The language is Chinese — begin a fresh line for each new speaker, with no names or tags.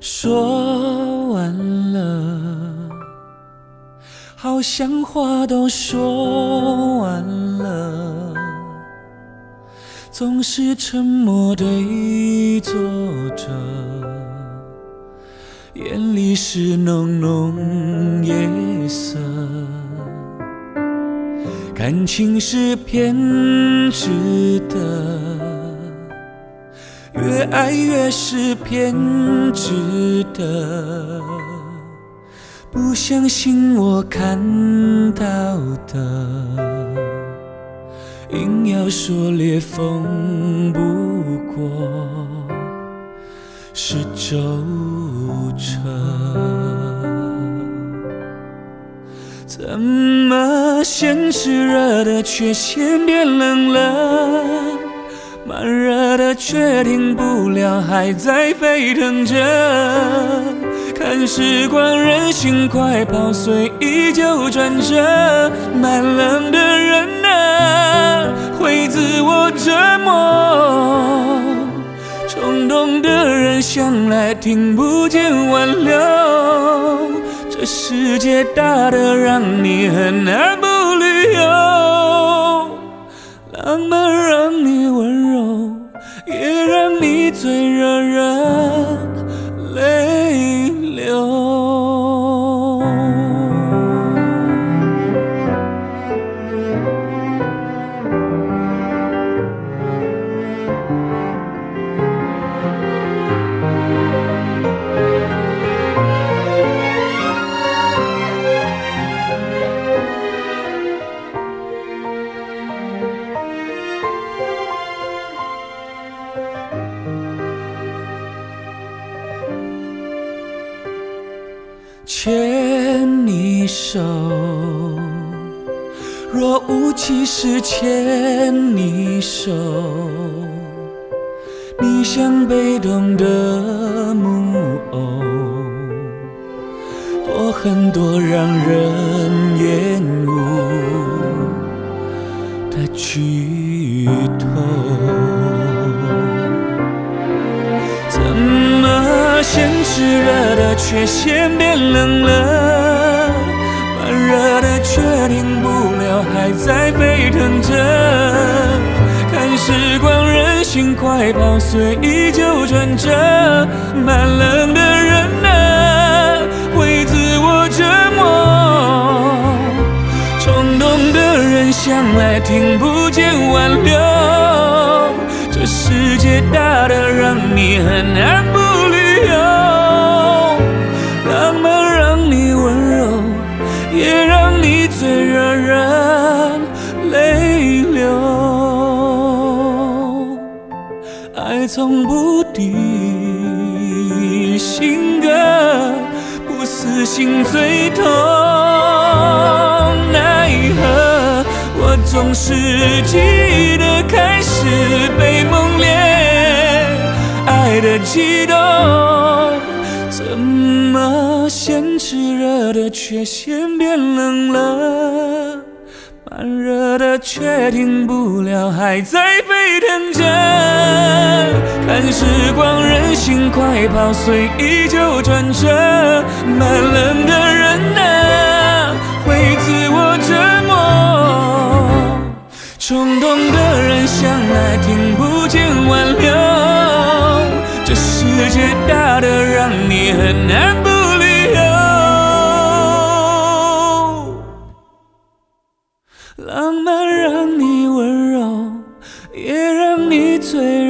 说完了好像话都说完了总是沉默对坐着眼里是浓浓夜色感情是偏执的。越爱越是偏执的。不相信我看到的，硬要说裂缝不过是皱褶。怎么先炽热的却先变冷了？的却停不了，还在沸腾着。看时光任性快跑，随意就转折。慢冷的人啊，会自我折磨；冲动的人向来听不见挽留。这世界大的让你很难不旅游，浪漫让你温柔，也让你最惹人牵你手，若无其事牵你手，你像被动的木偶，多很多让人厌恶的剧透。炽热的却先变冷了？慢热的却停不了，还在沸腾着。看时光任性快跑，随意就转折。慢冷的人啊，会自我折磨；冲动的人向来听不见挽留。这世界大的让你很难不爱从不敌性格，不死心最痛，奈何我总是记得开始被猛烈，爱的悸动，怎么先炽热的却先变冷了？慢热的却停不了，还在沸腾着。看时光任性快跑，随意就转折。慢冷的人啊，会自我折磨；冲动的人向来听不见挽留。这世界大的让你很难也让你最